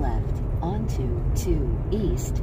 left onto 2 East.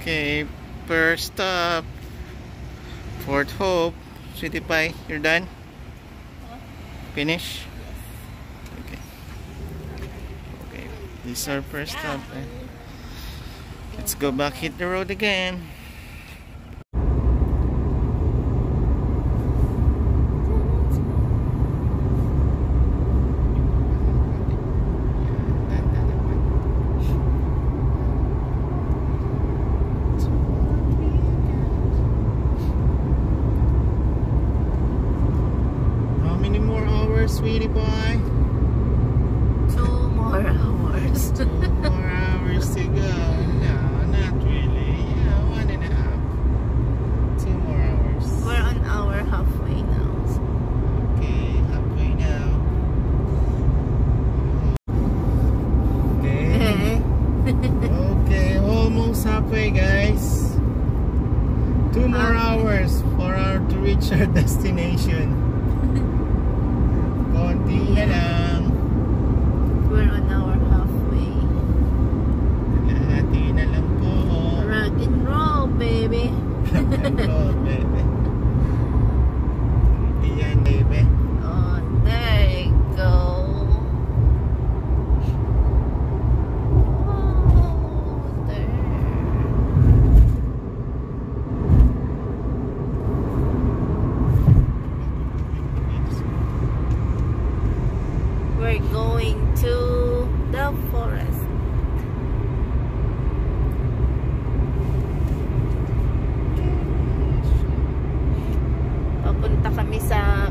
Okay, first stop, Fort Hope, City Pie. You're done? Finish? Okay. Okay, this is our first stop. Eh. Let's go back hit the road again.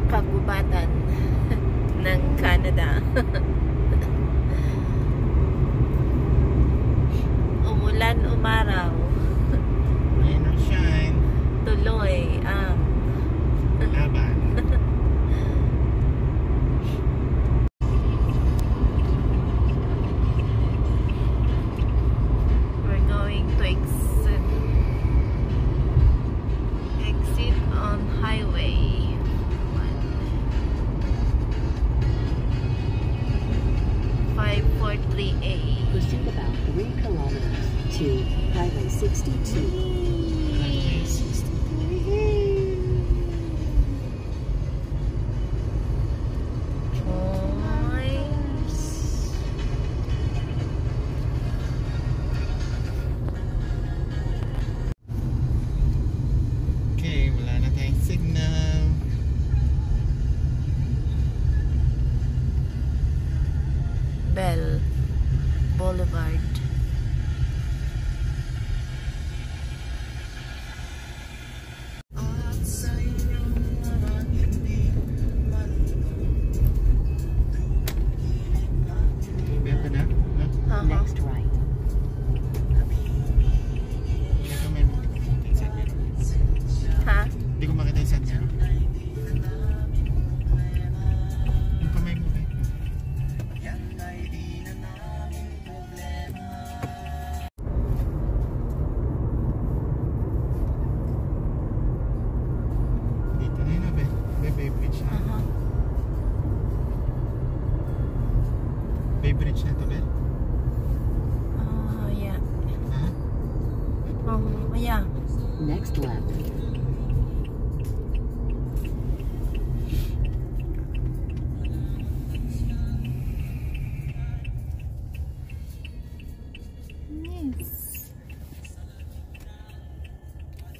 kagubatan ng Canada. Umulan umaraw. Bell Boulevard.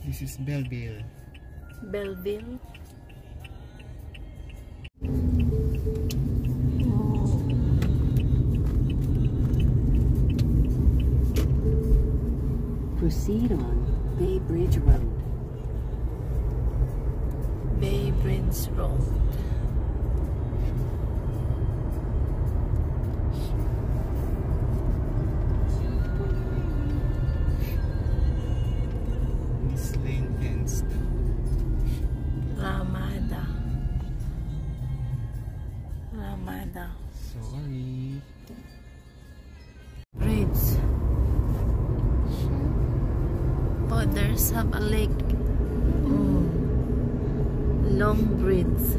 This is Belleville. Belleville. Proceed on Bay Bridge Road. Bay Bridge Road. Oh, there's have a lake. Oh. Long bridge.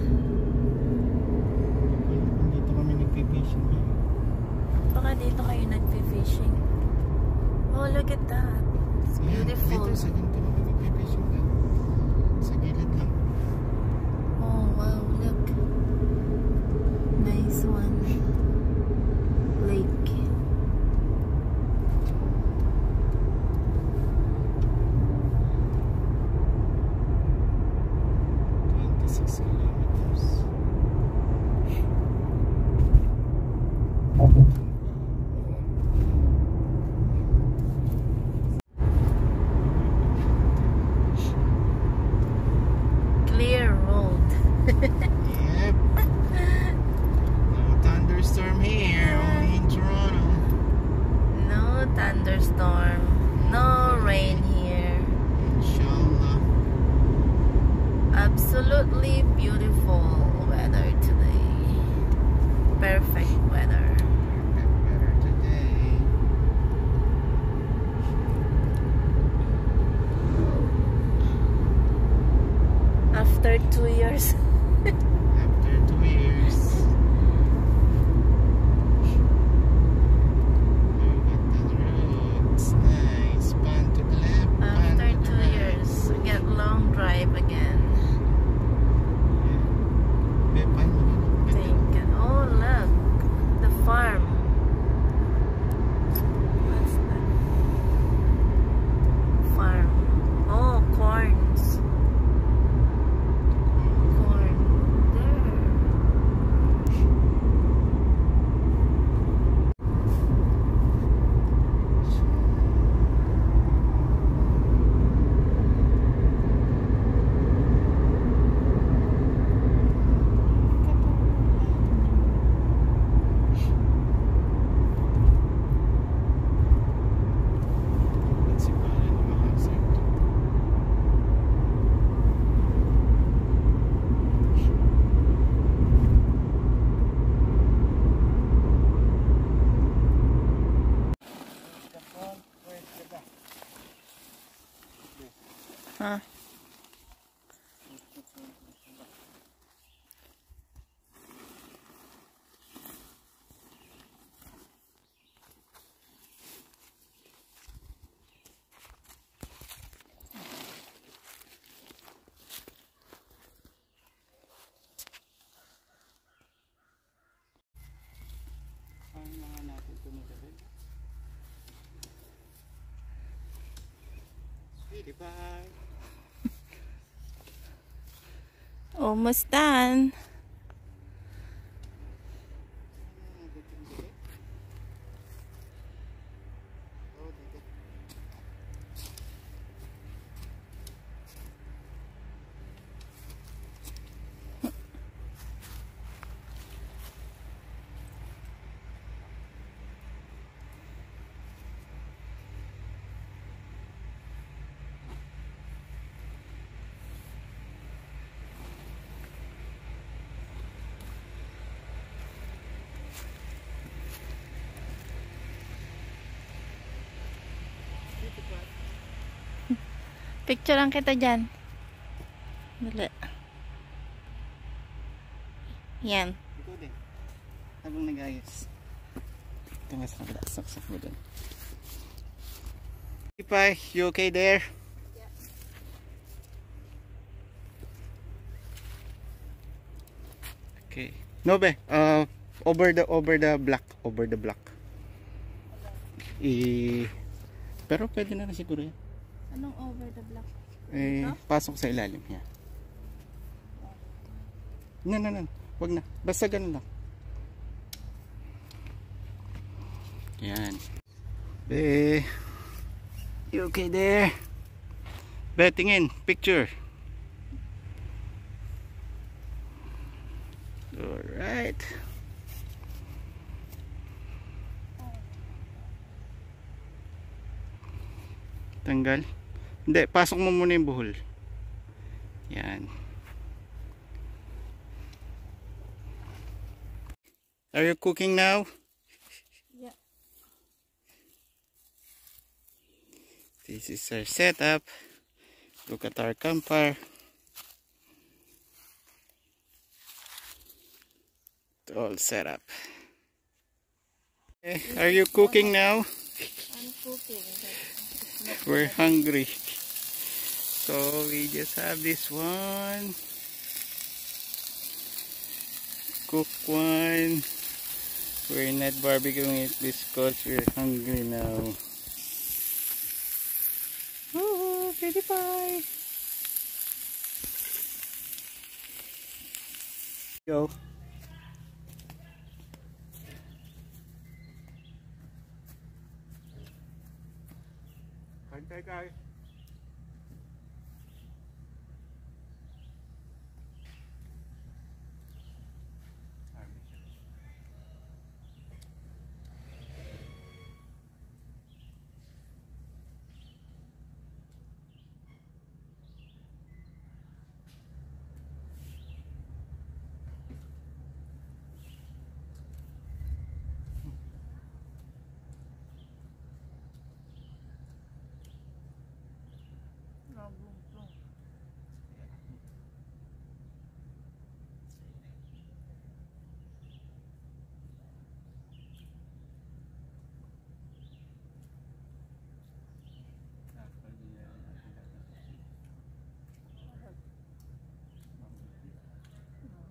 Years. Pie. Almost done. Oh, dito. Sweetie pie. Picture lang kita dyan. Dali. Yan. Ikaw din. Habang nag-ayos. Ito nga sa kabila. Saksak mo dun. Ipay, you okay there? Okay. No be, uh, over the over the block, over the block. I Pero pwede na na siguro yan. Anong over the block? Eh, pasok sa ilalim. Yan. Nan, nan, nan. Wag na. Basta ganun lang. Yan. Eh, you okay there? Be, tingin. Picture. Alright. Tanggal. Hindi, pasok mo muna yung buhol. Yan. Are you cooking now? Yeah. This is our setup. Look at our campfire. It's all set up. Eh, are you cooking now? I'm cooking. We're hungry. So we just have this one. Cook one. We're not barbecuing it because we're hungry now. Woo, pretty pie. Go. Hantay guys.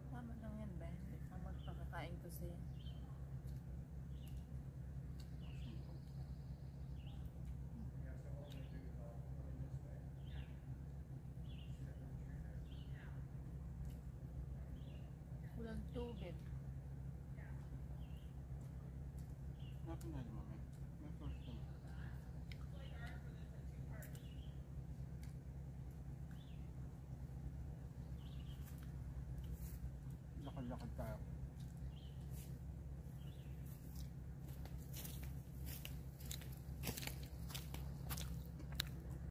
Tama lang yan, Ben. Ang magpakakain ko sa'yo. Walang tubig. Lakad-lakad tayo.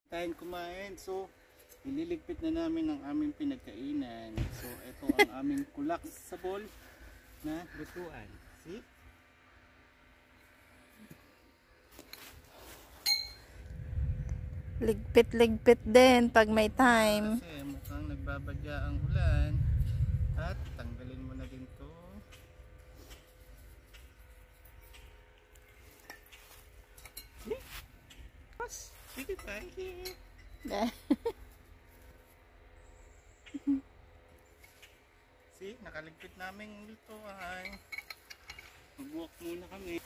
Tayo kumain. So, ililigpit na namin ang aming pinagkainan. So, ito ang aming kulak sa bowl na lutuan. See? Ligpit-ligpit din pag may time. Kasi mukhang nagbabadya ang ulan. At tanggalin mo na din to. Yes. Sige tayo. See, nakaligpit namin lutuan. Mag-walk muna kami.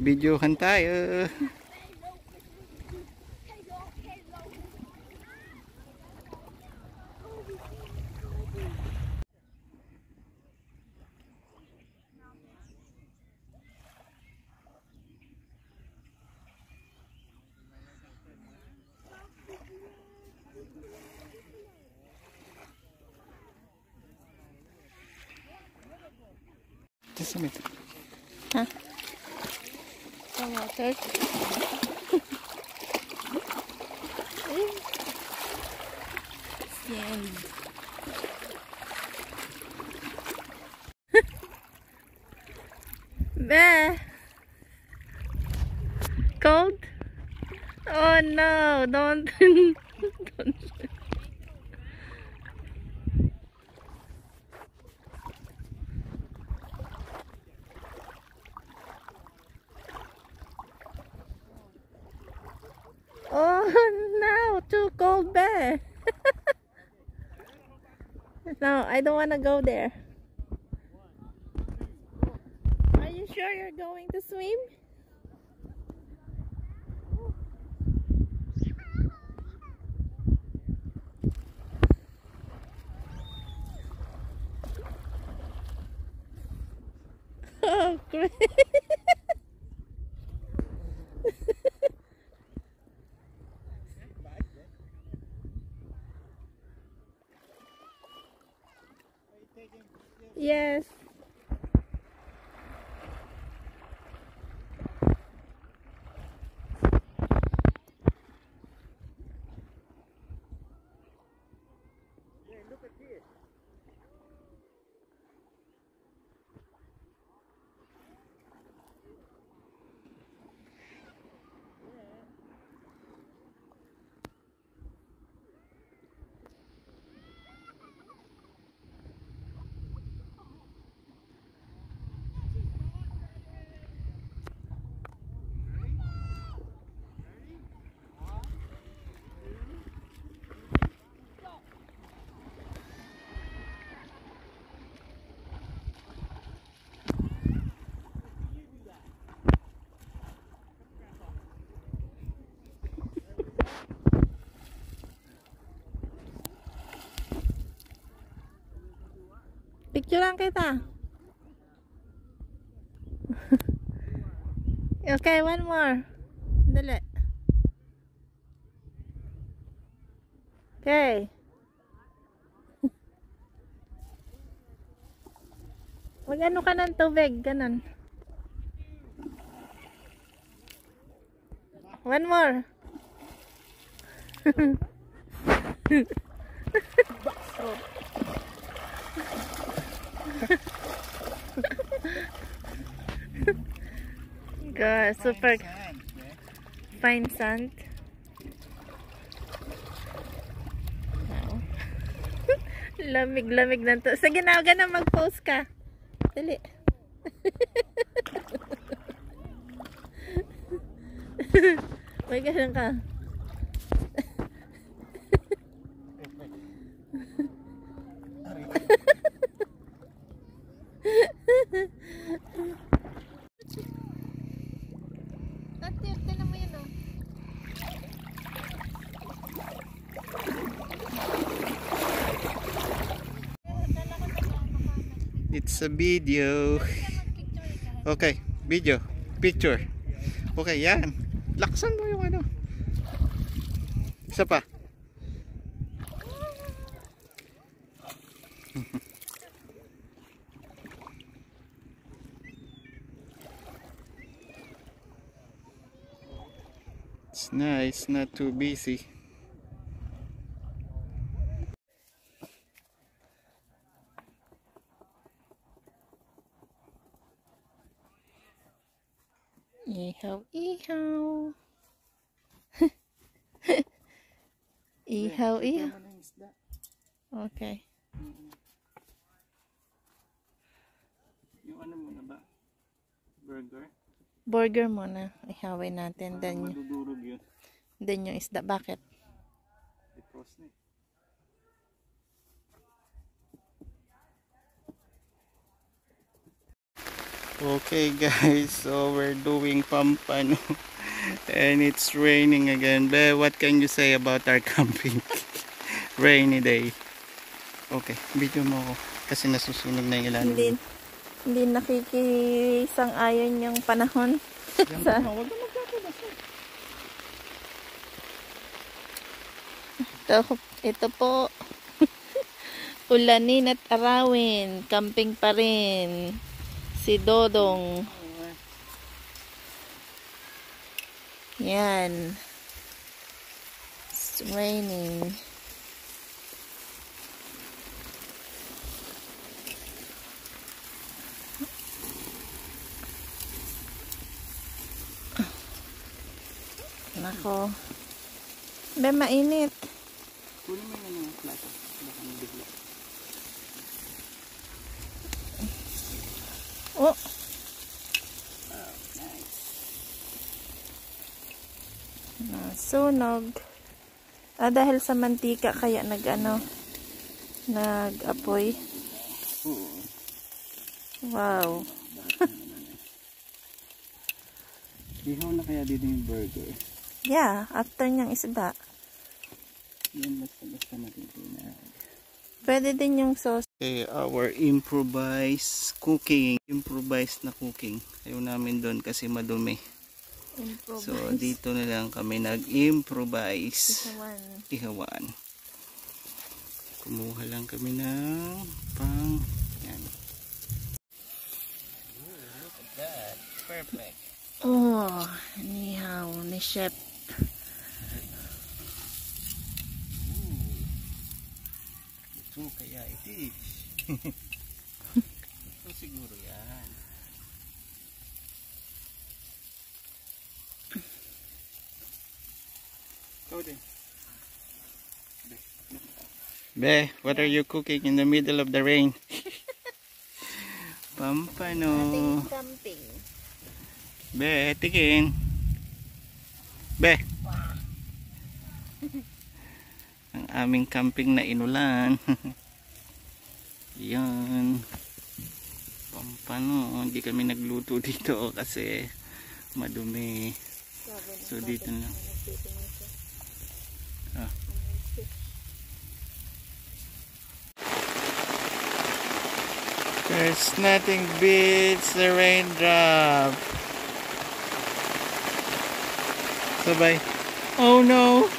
Videohan tayo. Just a minute. Sa water. Sand. Be! Don't want to go there. Picture lang kita. okay, one more. Dali. Okay. Mag-ano ka ng tubig, ganun. One more. God, super fine sand. Wow. Lamig-lamig na to. Sige na, huwag na mag-post ka. Dali. May ganun ka. Tati, tinan mo yun oh. It's a video. Okay, video. Picture. Okay, yan. Laksan mo yung ano. Isa pa. It's nice, not too busy. Ihaw, ihaw. ihaw, ihaw. Okay. Yung ano muna ba? Burger? Burger muna. Ihawin natin. Then, Madudurog yun. then yung isda. Bakit? I-frost na eh. Okay guys, so we're doing Pampano and it's raining again. Be, what can you say about our camping? Rainy day. Okay, video mo ako kasi nasusunog na yung ilan. Hindi, hindi nakikisang ayon yung panahon. sa- Ito, ito po. Ulanin at arawin. Camping pa rin. Si Dodong. Yan. It's raining. Nako. Be, mainit. Kunin mo yung mga plato. Baka mabigla. Oh, Oh, nice. nasunog. Ah, dahil sa mantika kaya nag ano, nag-apoy. Wow. Ihaw na kaya dito yung burger. Yeah, after niyang isda. Yan basta-basta matitinag. Pwede din yung sauce. Okay, our improvised cooking. Improvised na cooking. Ayaw namin doon kasi madumi. So, dito na lang kami nag-improvise. Ihawan. Kumuha lang kami ng pang... Yan. look at that. Perfect. Oh, nihaw ni chef. Ito kaya ito eh. Ito siguro yan. Ikaw din. Be, what are you cooking in the middle of the rain? Pampano. camping. Be, tikin. Be. Aming camping na inulan. Yan. Pampano. Hindi kami nagluto dito kasi madumi. So dito na. Ah. There's nothing beats the raindrop. Sabay. Oh no.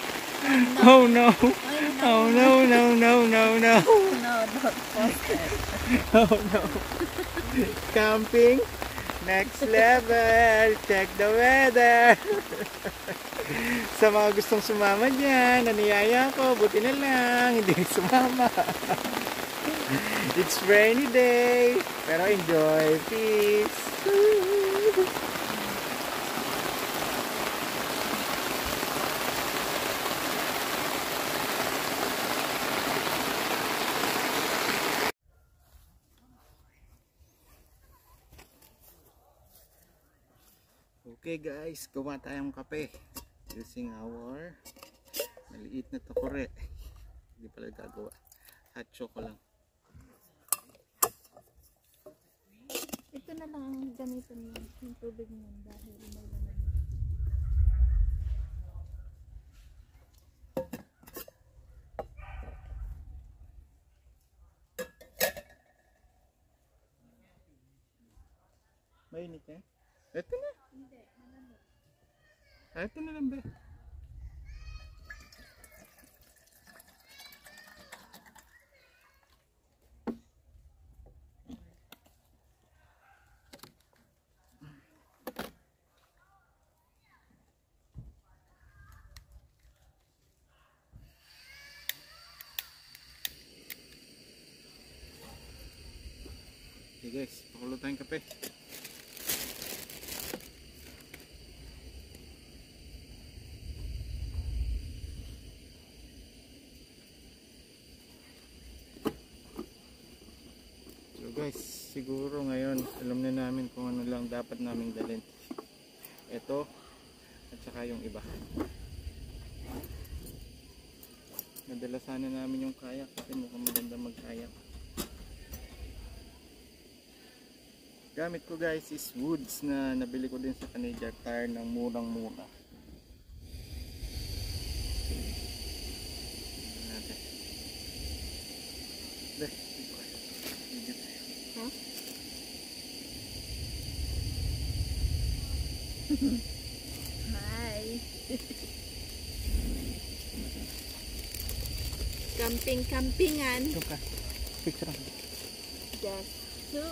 Oh no. Oh no, no, no, no, no. No, don't post it. Oh no. Camping. Next level. Check the weather. Sa mga gustong sumama dyan, naniyaya ko, buti na lang, hindi sumama. It's rainy day, pero enjoy. Peace. Okay guys, gawa tayong kape using our maliit na tokore. Hindi pala gagawa. Hot choco lang. Ito na lang ang gamitin mo yung tubig niyan dahil may laman. Mainit eh. Ito na. Ah, Ito na lang be. Okay guys, pakulo tayong kape. So guys, siguro ngayon alam na namin kung ano lang dapat naming dalhin. Ito at saka yung iba. Nadala sana namin yung kayak kasi mukhang maganda magkayak. Gamit ko guys is woods na nabili ko din sa Canadian Tire ng murang mura. Tingnan natin. Deh, dito ka. Video tayo. Hi! Camping-campingan. Picture ako. Just to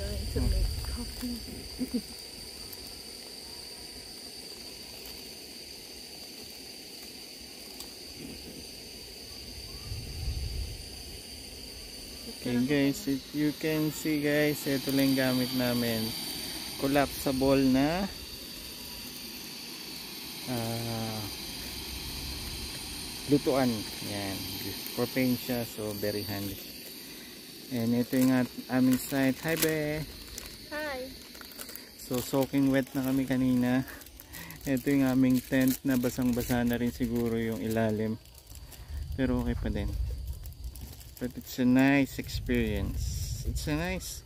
going to make coffee. Okay guys, if you can see guys, ito lang gamit namin. Collapsible na ah lutuan. Yan. Propane siya, so very handy. And ito yung at aming site. Hi, be! Hi! So, soaking wet na kami kanina. Ito yung aming tent na basang-basa na rin siguro yung ilalim. Pero okay pa din. But it's a nice experience. It's a nice.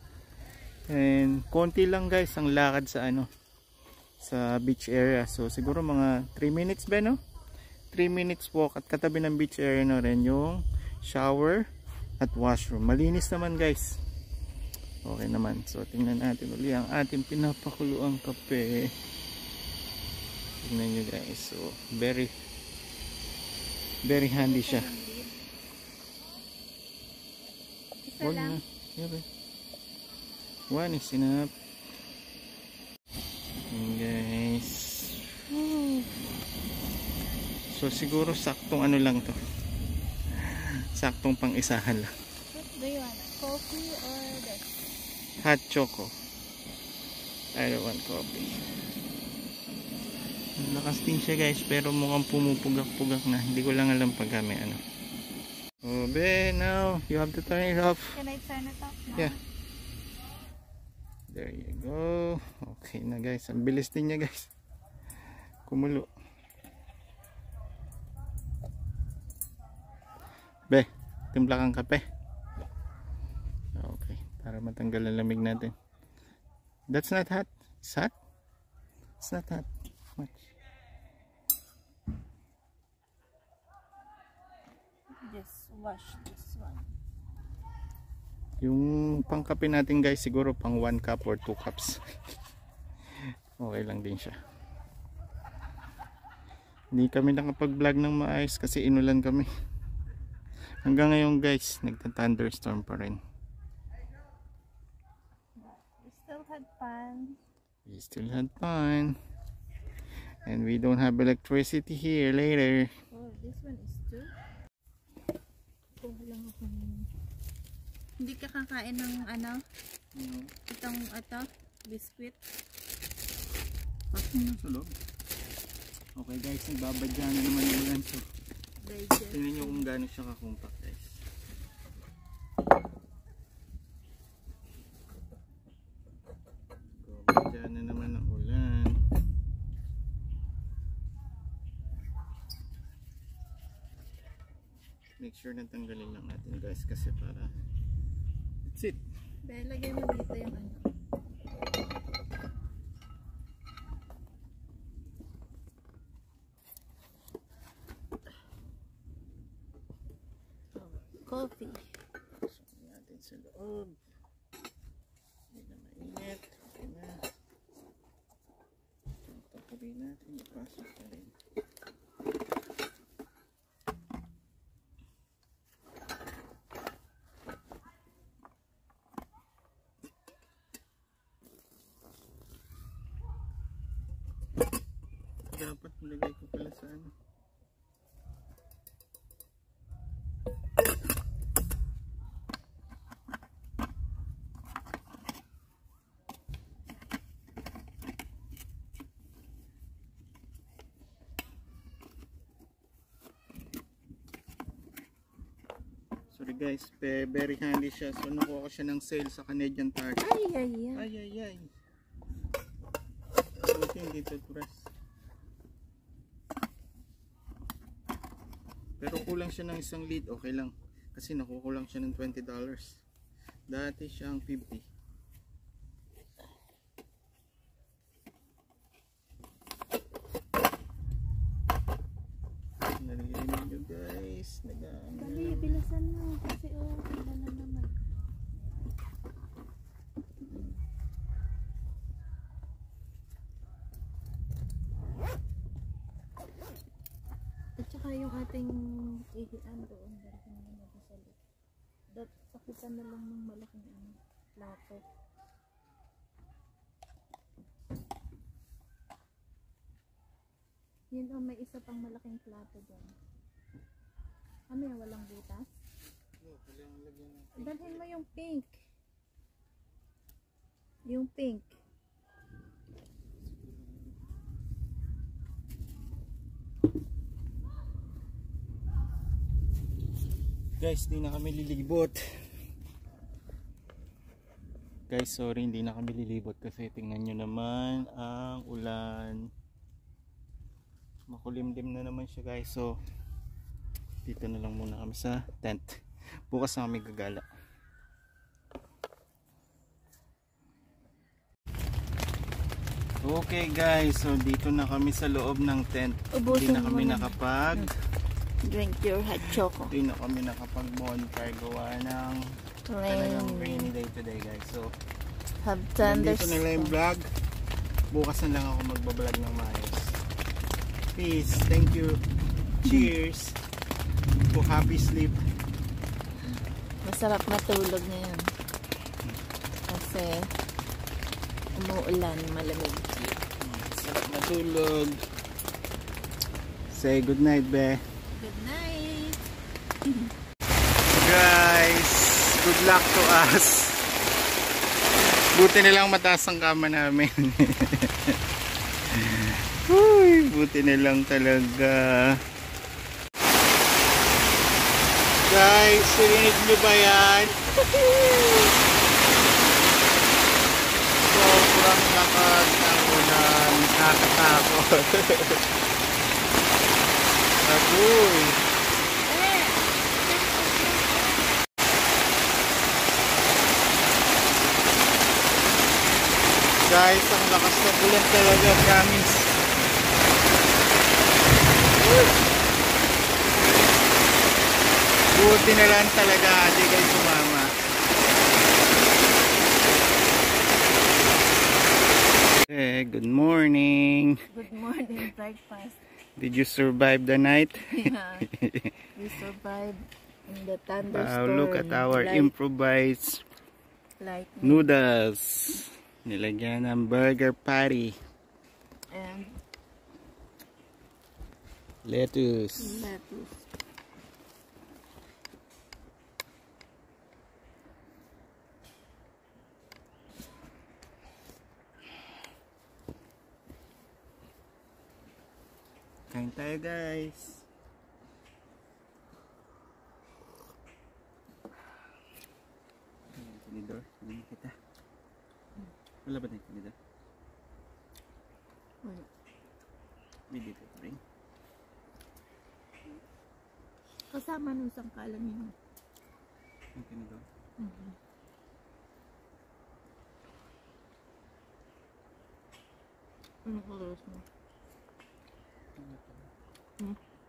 And konti lang guys ang lakad sa ano sa beach area. So siguro mga 3 minutes ba no? 3 minutes walk at katabi ng beach area na rin yung shower at washroom. Malinis naman guys. Okay naman. So tingnan natin uli ang ating pinapakuluang kape. Tingnan nyo guys. So very very handy siya. Isa lang. na. Yabe. One is enough. Ayan, guys. So siguro saktong ano lang to. Saktong pang isahan lang. What do you want? Coffee or this? Hot choco. I don't want coffee. Lakas din siya guys pero mukhang pumupugak-pugak na. Hindi ko lang alam pag kami ano. Oh, be, now you have to turn it off. Can I turn it off now? Yeah. There you go. Okay na guys. Ang bilis din niya guys. Kumulo. Be, timpla kang kape. Okay. Para matanggal ang lamig natin. That's not hot. It's hot? It's not hot. Much. Just wash this one. Yung pangkape natin guys siguro pang 1 cup or 2 cups. okay lang din siya. Hindi kami nakapag-vlog ng maayos kasi inulan kami. Hanggang ngayon guys, nagta-thunderstorm pa rin. We still had fun. We still had fun. And we don't have electricity here later. Oh, this one is two. Kuha lang ako. Hindi ka kakain ng ano? Itong, ito? Biscuit? Pasok na sa loob. Okay guys, nagbabadya na naman yung ulan. Digest. tingnan nyo kung gaano siya kakumpak guys. Babadya na naman ang ulan. Make sure na tanggalin lang natin guys kasi para that's it. Dahil lagay mo dito yung ano. Coffee. Pasok natin sa loob. Hindi na mainit. Okay na. Itong tapurin natin. Ipasok na rin. Dapat nilagay ko pala sa ano. Sorry guys, very handy siya. So nakuha ko siya ng sale sa Canadian Tire. Ay, ay, ay. Ay, ay, ay. Buti hindi tuturas. Pero kulang siya ng isang lead, okay lang. Kasi nakukulang siya ng $20. Dati siyang 50. Narinig nyo guys. Nag-ano Bilisan mo. Kasi oh, iba na naman. At saka yung ating ihian doon. Dali na natin sa loob. Dat, sakitan na lang ng malaking ano, plato. Yun oh, may isa pang malaking plato doon. Ano yan, walang butas? Dalhin mo yung pink. Yung pink. Guys, di na kami lilibot. Guys, sorry, hindi na kami lilibot kasi tingnan nyo naman ang ulan. Makulimlim na naman siya guys. So, dito na lang muna kami sa tent. Bukas na kami gagala. Okay guys, so dito na kami sa loob ng tent. Hindi Ubusin na mo kami nakapag Drink your hot choco. hindi na kami nakapag bonfire gawa ng talagang rainy day today guys. So, Have nandito na lang yung vlog. Bukas na lang ako magbablog ng maayos. Peace. Thank you. Cheers. To happy sleep. Masarap matulog ngayon. Kasi umuulan, malamig. Sarap matulog. Say good night, be. Good night! Guys, good luck to us. Buti na lang mataas ang kama namin. Uy, buti na lang talaga. Guys, sirinig nyo ba yan? Sobrang lakas ng ulan. Nakakatakot. Agoy. Guys, ang lakas ng ulan talaga, promise. Buti na lang talaga, di kayo sumama. Okay, good morning. Good morning, breakfast. Did you survive the night? Yeah, we survived in the thunderstorm. Wow, look at our Like- improvised like noodles. Nilagyan ng burger patty. and Lettuce. lettuce. Kain tayo guys. Ayan, tinidor. Tingnan kita. Wala ba tayong tinidor? Wala. May dito rin. Kasama nung sangkalan yun. Ang tinidor. Ano colors mo?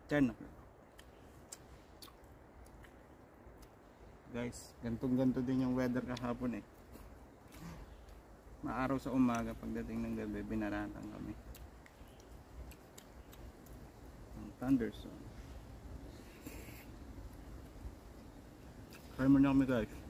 Ten o'clock. Guys, gantong ganto din yung weather kahapon eh. Maaraw sa umaga pagdating ng gabi, binaratang kami. Ang thunderstorm. Kaya mo na kami guys.